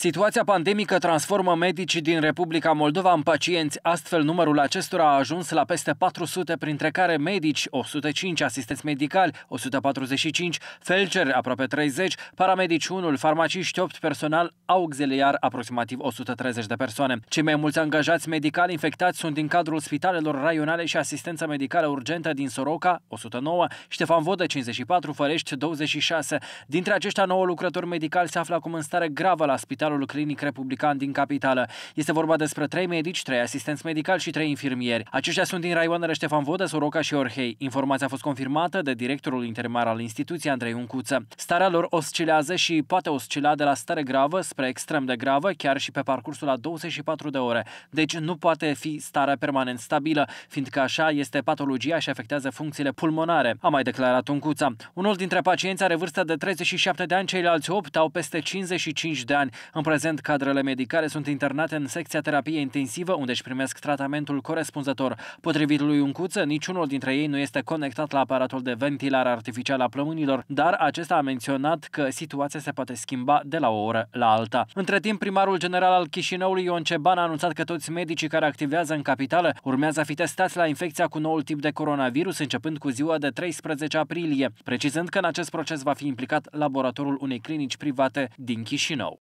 Situația pandemică transformă medicii din Republica Moldova în pacienți, astfel numărul acestora a ajuns la peste 400, printre care medici 105, asistenți medicali 145, felceri aproape 30, paramedici 1, farmaciști 8, personal auxiliar aproximativ 130 de persoane. Cei mai mulți angajați medicali infectați sunt din cadrul spitalelor raionale și asistența medicală urgentă din Soroca 109, Ștefan Vodă 54, Fărești 26. Dintre aceștia 9 lucrători medicali se află acum în stare gravă la spital Spitalul Clinic Republican din capitală. Este vorba despre trei medici, trei asistenți medicali și trei infirmieri. Aceștia sunt din raioanele Ștefan Vodă, Soroca și Orhei. Informația a fost confirmată de directorul interimar al instituției, Andrei Uncuță. Starea lor oscilează și poate oscila de la stare gravă spre extrem de gravă, chiar și pe parcursul la 24 de ore. Deci nu poate fi starea permanent stabilă, fiindcă așa este patologia și afectează funcțiile pulmonare, a mai declarat Uncuța. Unul dintre pacienți are vârsta de 37 de ani, ceilalți 8 au peste 55 de ani. În prezent, cadrele medicale sunt internate în secția terapie intensivă, unde își primesc tratamentul corespunzător. Potrivit lui Uncuță, niciunul dintre ei nu este conectat la aparatul de ventilare artificială a plămânilor, dar acesta a menționat că situația se poate schimba de la o oră la alta. Între timp, primarul general al Chișinăului, Ion Ceban, a anunțat că toți medicii care activează în capitală urmează a fi testați la infecția cu noul tip de coronavirus, începând cu ziua de 13 aprilie, precizând că în acest proces va fi implicat laboratorul unei clinici private din Chișinău.